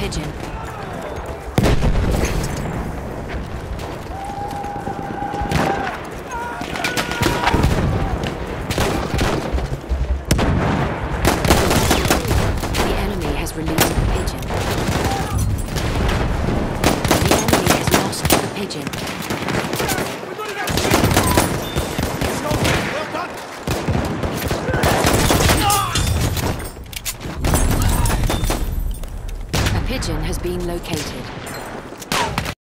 pigeon. The enemy has released the pigeon. The enemy has lost the pigeon. pigeon has been located.